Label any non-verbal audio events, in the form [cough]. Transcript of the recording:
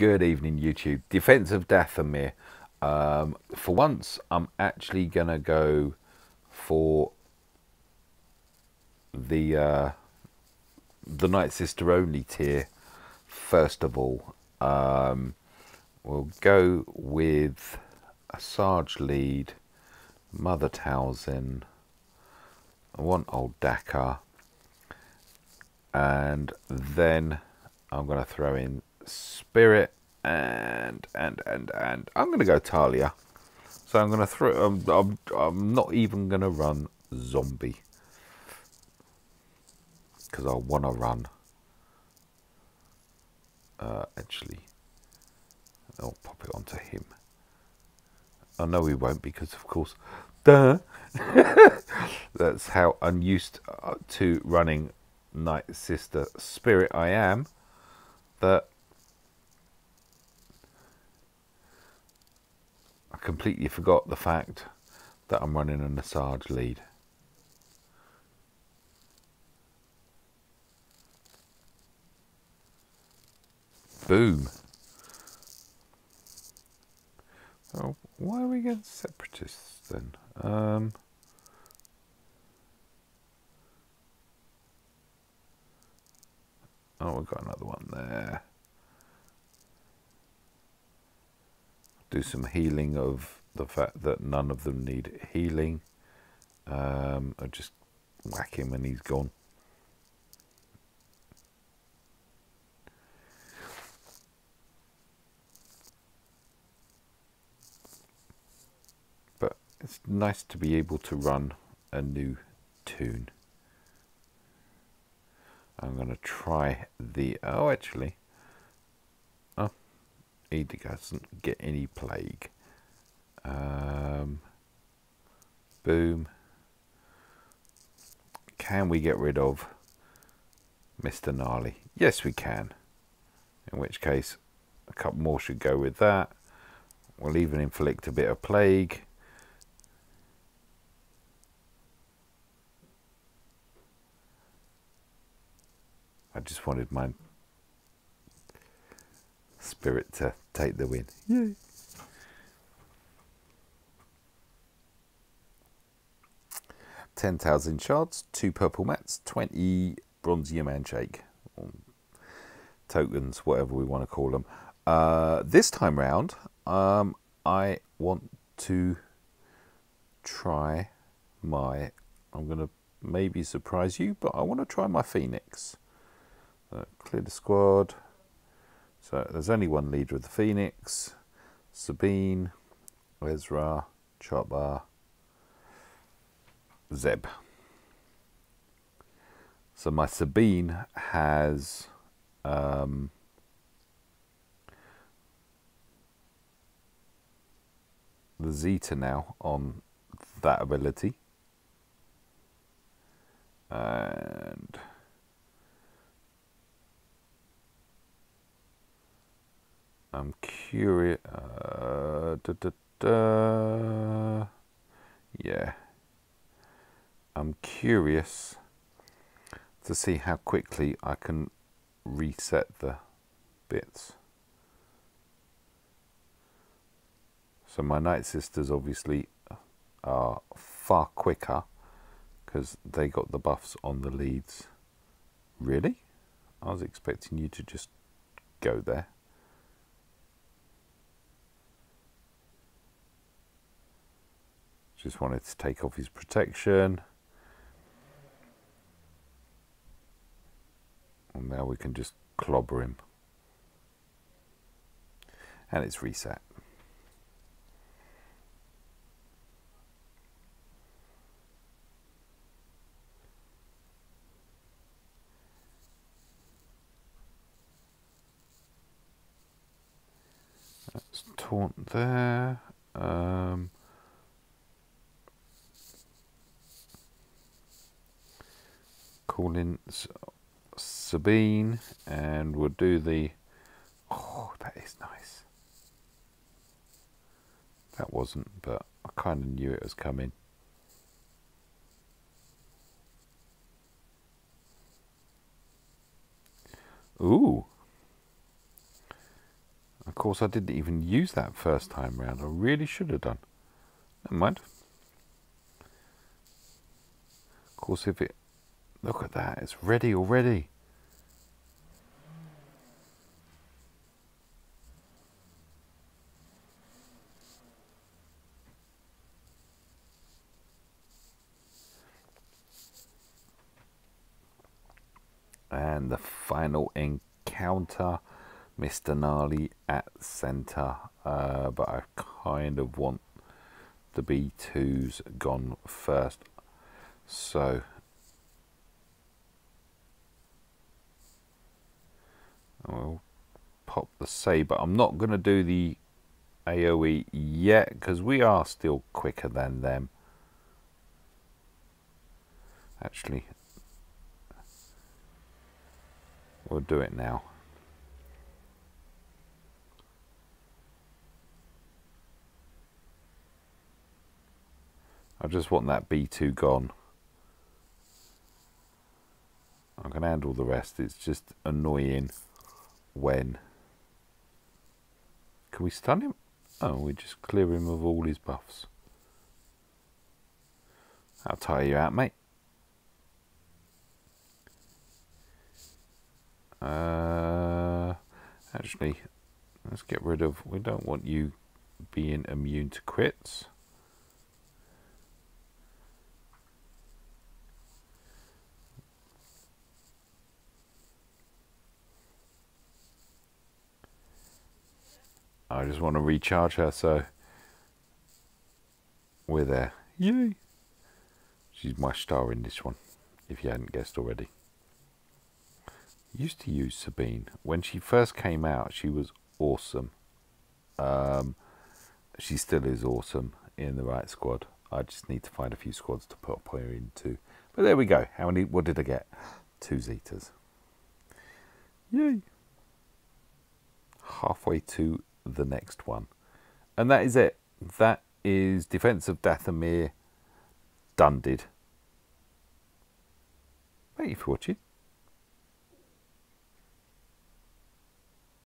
Good evening, YouTube. Defense of Dathomir. Um, for once, I'm actually going to go for the uh, the Night Sister only tier first of all. Um, we'll go with Asajj lead, Mother Talzin, I want old Daka, and then I'm going to throw in Spirit and and and and I'm to go Talia. So I'm to throw. I'm, I'm, I'm not even to run Zombie because I want to run. Uh, actually, I'll pop it onto him. I know he won't because, of course, duh. [laughs] That's how unused uh, to running Night Sister Spirit I am. That I completely forgot the fact that I'm running an Asajj lead. Boom. Why are we getting separatists then? Um, oh, we've got another one there. Do some healing of the fact that none of them need healing. Um, I just whack him and he's gone. But it's nice to be able to run a new tune. I'm going to try the, oh actually, he doesn't get any plague. Um, boom. Can we get rid of Mr. Gnarly? Yes we can. In which case, a couple more should go with that. We'll even inflict a bit of plague. I just wanted my spirit to take the win. Yay! Ten thousand shards, two purple mats, twenty bronzium handshake tokens, whatever we want to call them. Uh, this time round, um, I want to try my. I'm going to maybe surprise you, but I want to try my Phoenix. Uh, clear the squad. So there's only one leader of the Phoenix. Sabine, Ezra, Chopper, Zeb. So my Sabine has um, the Zeta now on that ability. And I'm curious. Uh, da, da, da. Yeah. I'm curious to see how quickly I can reset the bits. So my Night Sisters obviously are far quicker because they got the buffs on the leads. Really? I was expecting you to just go there. Just wanted to take off his protection. And now we can just clobber him. And it's reset. That's taunt there. Um, call in Sabine and we'll do the oh that is nice that wasn't but I kind of knew it was coming ooh Of course, I didn't even use that first time round. I really should have done. Never mind. Of course, if it... Look at that. It's ready already. and the final encounter Mr. Gnarly at centre uh, but I kind of want the B2s gone first so I'll pop the saber I'm not going to do the AoE yet because we are still quicker than them actually We'll do it now. I just want that B2 gone. I can handle the rest. It's just annoying when... Can we stun him? Oh, we just clear him of all his buffs. I'll tire you out, mate. Uh, actually, let's get rid of. We don't want you being immune to crits. Just want to recharge her, so we're there. Yay! She's my star in this one, if you hadn't guessed already used to use Sabine. When she first came out, she was awesome. Um, she still is awesome in the right squad. I just need to find a few squads to put her into. But there we go. How many? What did I get? Two Zetas. Yay! Halfway to the next one. And that is it. That is Defence of Dathomir dunded. Thank you for watching.